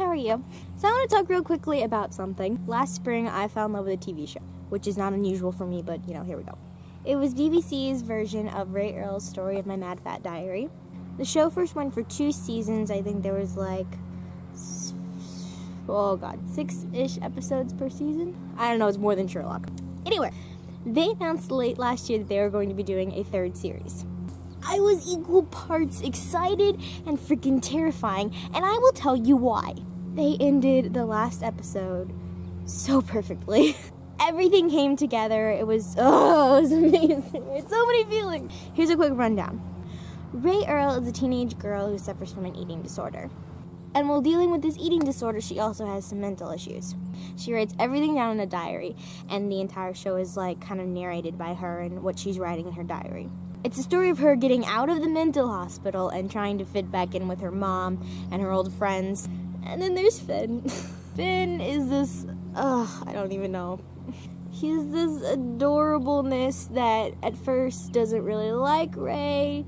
how are you? So I want to talk real quickly about something. Last spring, I fell in love with a TV show, which is not unusual for me, but you know, here we go. It was BBC's version of Rae Earl's story of My Mad Fat Diary. The show first went for two seasons. I think there was like, oh god, six-ish episodes per season. I don't know. It's more than Sherlock. Anyway, they announced late last year that they were going to be doing a third series. I was equal parts excited and freaking terrifying, and I will tell you why. They ended the last episode so perfectly. Everything came together. It was, oh, it was amazing. It's so many feelings. Here's a quick rundown. Rae Earl is a teenage girl who suffers from an eating disorder. And while dealing with this eating disorder, she also has some mental issues. She writes everything down in a diary, and the entire show is like kind of narrated by her and what she's writing in her diary. It's a story of her getting out of the mental hospital and trying to fit back in with her mom and her old friends. And then there's Finn. Finn is this, ugh, I don't even know. He's this adorableness that at first doesn't really like Rae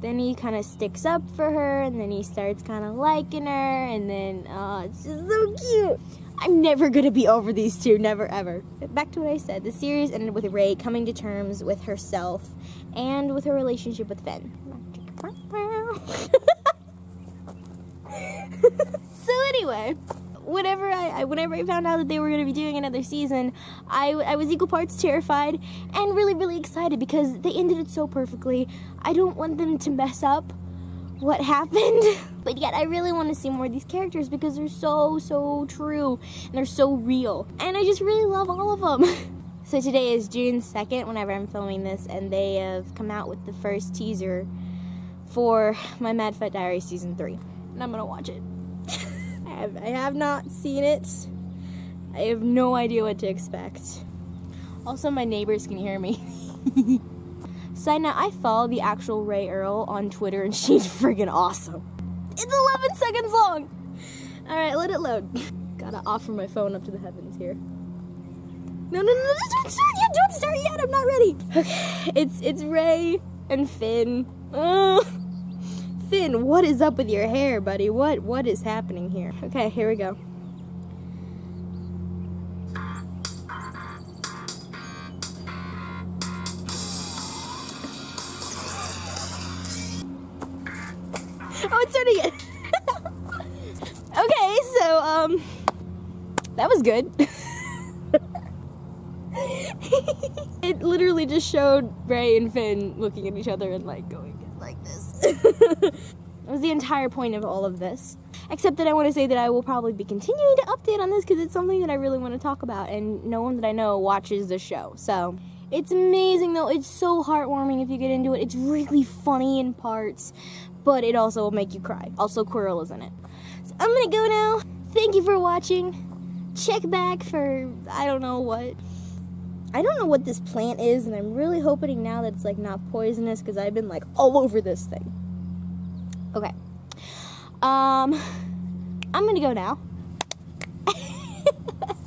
then he kind of sticks up for her and then he starts kind of liking her and then oh it's just so cute. I'm never gonna be over these two never ever. Back to what i said the series ended with rae coming to terms with herself and with her relationship with finn. So anyway whenever I, whenever I found out that they were going to be doing another season, I, I was equal parts terrified and really, really excited because they ended it so perfectly. I don't want them to mess up what happened. But yet I really want to see more of these characters because they're so, so true and they're so real. And I just really love all of them. so today is June 2nd whenever I'm filming this and they have come out with the first teaser for my Mad Fat Diary Season 3. And I'm going to watch it have, I have not seen it. I have no idea what to expect. Also, my neighbors can hear me. Side note, I follow the actual Rae Earl on Twitter and she's friggin' awesome. It's 11 seconds long! Alright, let it load. Gotta offer my phone up to the heavens here. No, no, no, don't start yet, don't start yet, I'm not ready. Okay, it's, it's Rae and Finn. Finn, what is up with your hair, buddy? What what is happening here? Okay, here we go. Oh, it's starting again. okay, so um that was good. it literally just showed Rae and Finn looking at each other and like going like this. that was the entire point of all of this. Except that I want to say that I will probably be continuing to update on this because it's something that I really want to talk about, and no one that I know watches the show. So it's amazing though. It's so heartwarming if you get into it. It's really funny in parts, but it also will make you cry. Also, Quirrell is in it. So I'm gonna go now. Thank you for watching. Check back for I don't know what. I don't know what this plant is, and I'm really hoping now that it's like not poisonous because I've been like all over this thing. Okay. Um, I'm gonna go now.